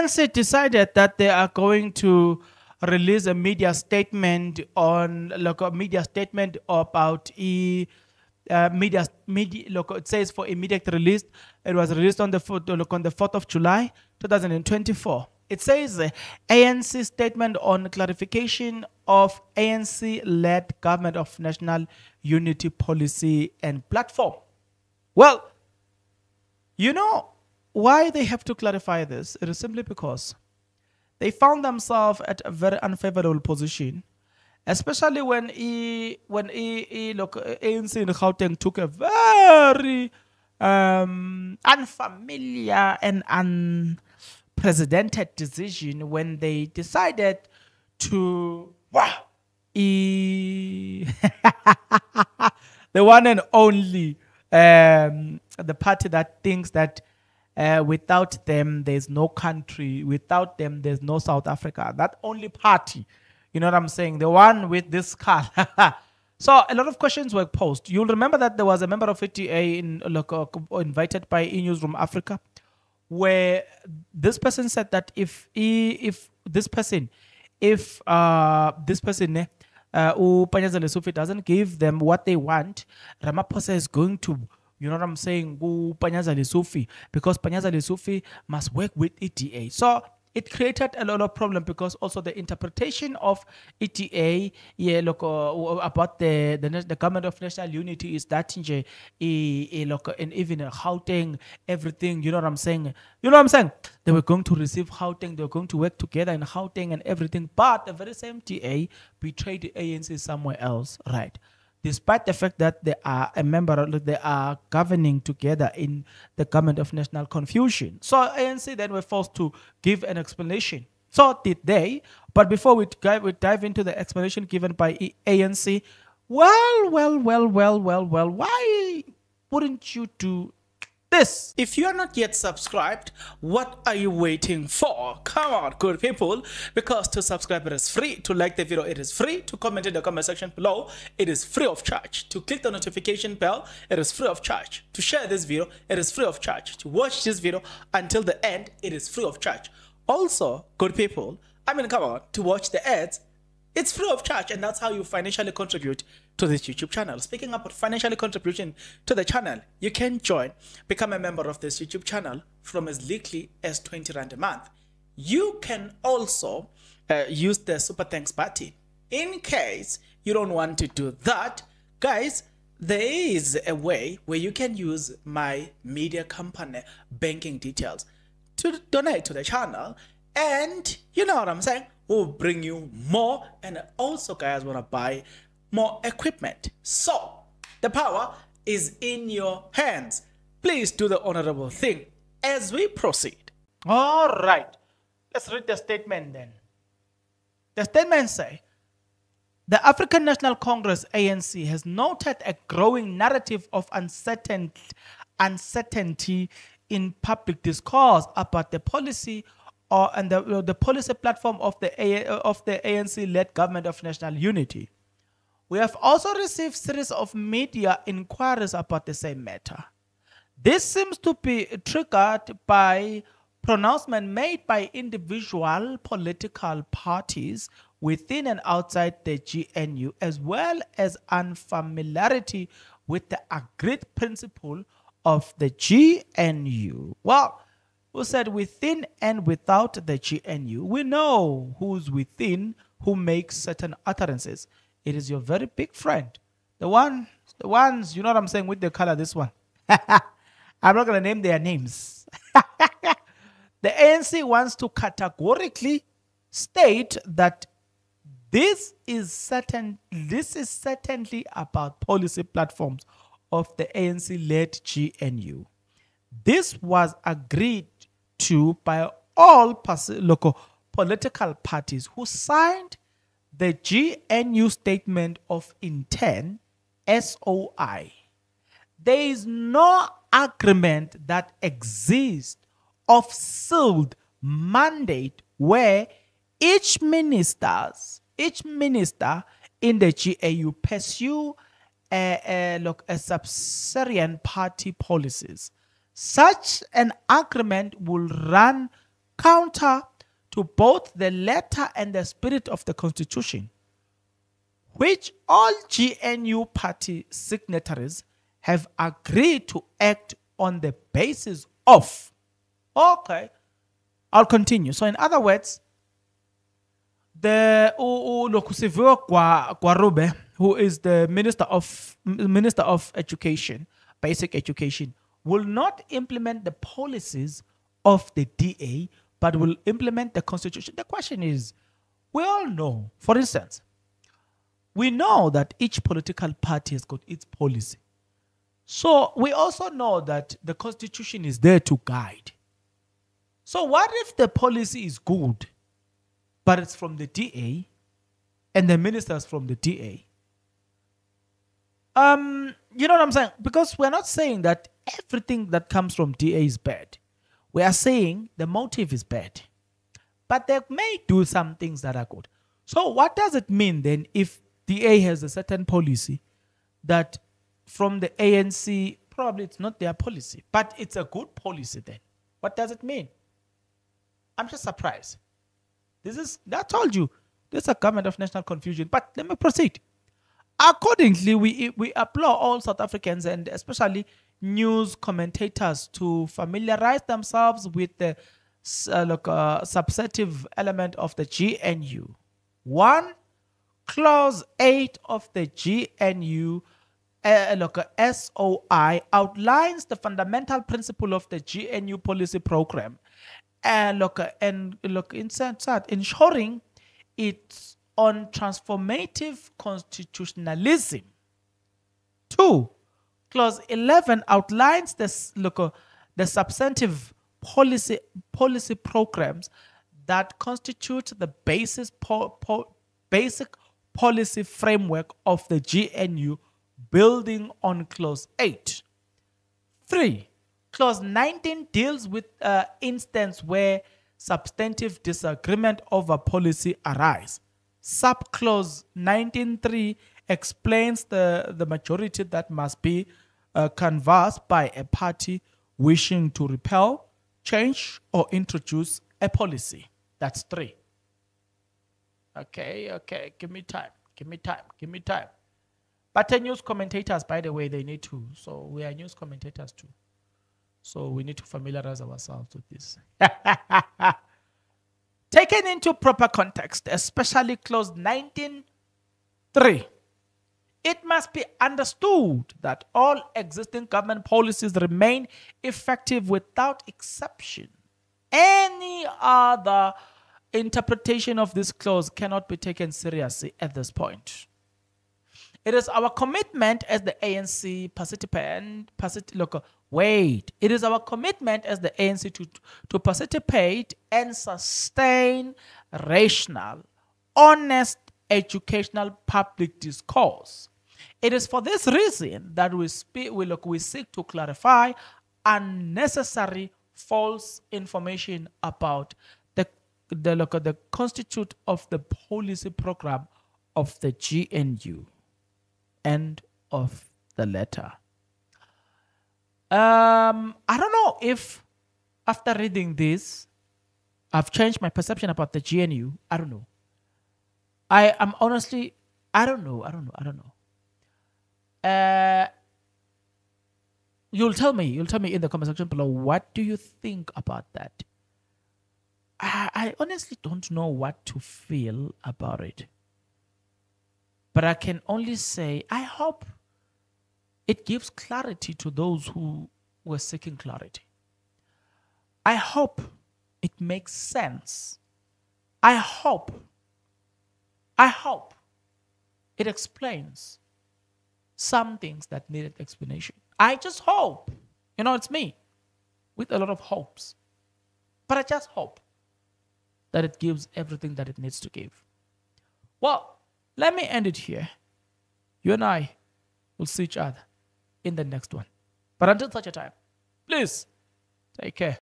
ANC decided that they are going to release a media statement on like a media statement about e uh, media media look it says for immediate release it was released on the fourth look on the 4th of July 2024 it says uh, ANC statement on clarification of ANC led government of national unity policy and platform. Well you know why they have to clarify this? It is simply because they found themselves at a very unfavorable position especially when he when he, he look ANC in Gauteng took a very um, unfamiliar and unprecedented decision when they decided to wow he, the one and only um, the party that thinks that uh, without them there's no country without them there's no south africa that only party you know what I'm saying? The one with this car. so a lot of questions were posed. You'll remember that there was a member of the DA in like, uh, invited by E Newsroom Africa, where this person said that if he, if this person, if uh, this person, eh, uh, Lesufi doesn't give them what they want, Ramaphosa is going to you know what I'm saying? Panyaza Lesufi because Panyaza Lesufi must work with the DA. So it created a lot of problem because also the interpretation of the DA yeah look uh, about the, the the government of national unity is that nje look and even Gauteng everything you know what I'm saying you know what I'm saying they were going to receive Gauteng they were going to work together in Gauteng and everything but the very same DA betrayed the ANC somewhere else right despite the fact that they are a member, they are governing together in the government of national confusion. So ANC then were forced to give an explanation. So did they. But before we dive, we dive into the explanation given by ANC, well, well, well, well, well, well, why wouldn't you do this. If you are not yet subscribed, what are you waiting for? Come on, good people. Because to subscribe, it is free. To like the video, it is free. To comment in the comment section below, it is free of charge. To click the notification bell, it is free of charge. To share this video, it is free of charge. To watch this video until the end, it is free of charge. Also, good people, I mean, come on, to watch the ads, it's free of charge, and that's how you financially contribute to this YouTube channel. Speaking about financially contribution to the channel, you can join, become a member of this YouTube channel from as little as 20 Rand a month. You can also uh, use the Super Thanks button. In case you don't want to do that, guys, there is a way where you can use my media company banking details to donate to the channel. And you know what I'm saying? Will bring you more and also guys want to buy more equipment. So the power is in your hands. Please do the honorable thing as we proceed. All right. Let's read the statement then. The statement say, the African National Congress ANC has noted a growing narrative of uncertainty, uncertainty in public discourse about the policy and the, uh, the policy platform of the A, uh, of the ANC-led government of national unity. We have also received series of media inquiries about the same matter. This seems to be triggered by pronouncement made by individual political parties within and outside the GNU, as well as unfamiliarity with the agreed principle of the GNU. Well, who said within and without the GNU. We know who's within who makes certain utterances. It is your very big friend. The one, the ones, you know what I'm saying with the color, this one. I'm not going to name their names. the ANC wants to categorically state that this is certain this is certainly about policy platforms of the ANC-led GNU. This was agreed to by all local political parties who signed the GNU Statement of Intent, SOI. There is no agreement that exists of sealed mandate where each ministers, each minister in the GNU pursue a, a, look, a party policies such an agreement will run counter to both the letter and the spirit of the Constitution, which all GNU party signatories have agreed to act on the basis of. Okay, I'll continue. So, in other words, the Lokusivo Gwarube, who is the minister of minister of education, basic education, will not implement the policies of the DA, but will implement the constitution. The question is, we all know, for instance, we know that each political party has got its policy. So we also know that the constitution is there to guide. So what if the policy is good, but it's from the DA and the ministers from the DA? Um, you know what I'm saying? Because we're not saying that everything that comes from DA is bad. We are saying the motive is bad. But they may do some things that are good. So what does it mean then if DA has a certain policy that from the ANC, probably it's not their policy, but it's a good policy then? What does it mean? I'm just surprised. This is, I told you, this is a government of national confusion. But let me proceed. Accordingly, we, we applaud all South Africans and especially news commentators to familiarize themselves with the uh, look, uh, substantive element of the GNU. One, clause 8 of the GNU uh, look, uh, SOI outlines the fundamental principle of the GNU policy program and look, uh, and look, inside ensuring it's on transformative constitutionalism. Two, Clause 11 outlines this, look, uh, the substantive policy, policy programs that constitute the basis po, po, basic policy framework of the GNU building on Clause 8. 3. Clause 19 deals with uh, instance where substantive disagreement over policy arise. Subclause 19.3 explains the, the majority that must be uh, canvassed by a party wishing to repel, change, or introduce a policy. That's three. Okay, okay, give me time, give me time, give me time. But the news commentators, by the way, they need to. So we are news commentators too. So we need to familiarize ourselves with this. Taken into proper context, especially clause 19.3 it must be understood that all existing government policies remain effective without exception. Any other interpretation of this clause cannot be taken seriously at this point. It is our commitment as the ANC participant, participate, look, wait. It is our commitment as the ANC to, to participate and sustain rational, honest educational public discourse it is for this reason that we, speak, we, look, we seek to clarify unnecessary false information about the, the, look, the constitute of the policy program of the GNU. End of the letter. Um, I don't know if after reading this, I've changed my perception about the GNU. I don't know. I am honestly, I don't know. I don't know. I don't know. Uh, you'll tell me. You'll tell me in the comment section below. What do you think about that? I, I honestly don't know what to feel about it. But I can only say I hope it gives clarity to those who were seeking clarity. I hope it makes sense. I hope, I hope it explains some things that needed explanation. I just hope, you know, it's me with a lot of hopes. But I just hope that it gives everything that it needs to give. Well, let me end it here. You and I will see each other in the next one. But until such a time, please take care.